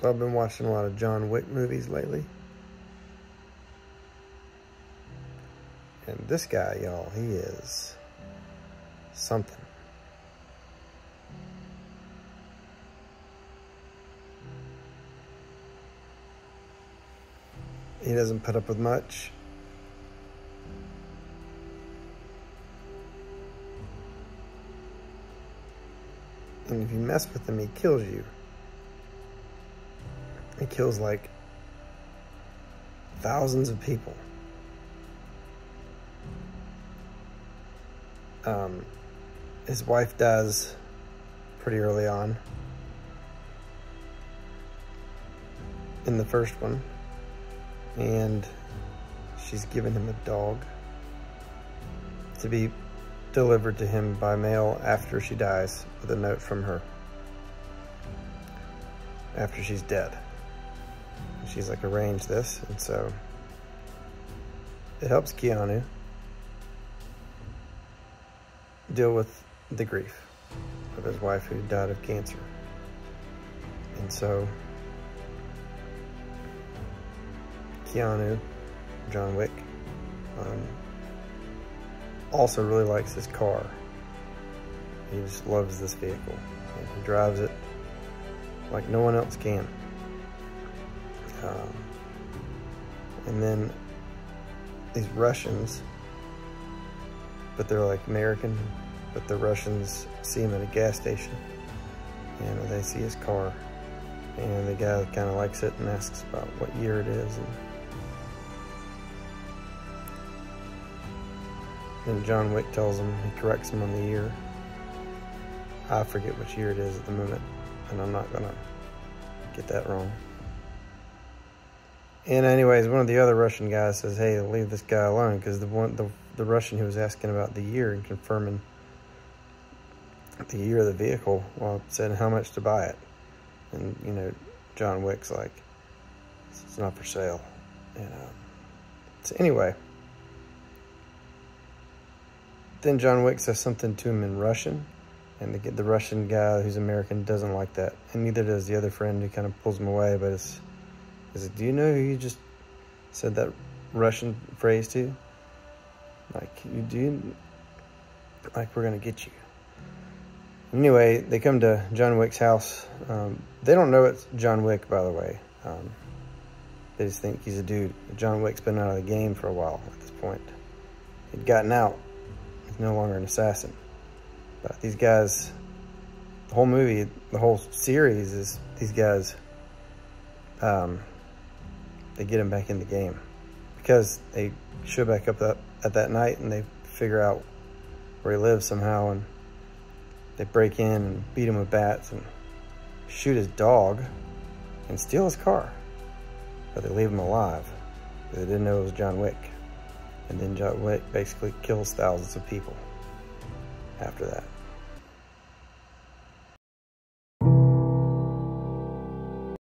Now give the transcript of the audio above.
So I've been watching a lot of John Wick movies lately. And this guy, y'all, he is something. He doesn't put up with much. And if you mess with him, he kills you. He kills like thousands of people. Um, his wife dies pretty early on in the first one, and she's given him a dog to be delivered to him by mail after she dies with a note from her after she's dead. She's like arranged this, and so it helps Keanu deal with the grief of his wife who died of cancer. And so Keanu, John Wick, um, also really likes his car. He just loves this vehicle. He drives it like no one else can. Um, and then these Russians, but they're like American, but the Russians see him at a gas station and they see his car and the guy kind of likes it and asks about what year it is and And John Wick tells him, he corrects him on the year. I forget which year it is at the moment, and I'm not gonna get that wrong. And anyways, one of the other Russian guys says, hey, leave this guy alone, because the one the, the Russian who was asking about the year and confirming the year of the vehicle, well, said how much to buy it. And, you know, John Wick's like, it's not for sale. You um, know. So anyway, then John Wick says something to him in Russian, and the, the Russian guy who's American doesn't like that, and neither does the other friend who kind of pulls him away. But it's, is it? Do you know who you just said that Russian phrase to? Like you do, like we're gonna get you. Anyway, they come to John Wick's house. Um, they don't know it's John Wick, by the way. Um, they just think he's a dude. John Wick's been out of the game for a while at this point. He'd gotten out He's no longer an assassin. But these guys, the whole movie, the whole series is these guys, um, they get him back in the game because they show back up that, at that night and they figure out where he lives somehow and they break in and beat him with bats and shoot his dog and steal his car. But they leave him alive. They didn't know it was John Wick. And then John Wick basically kills thousands of people after that.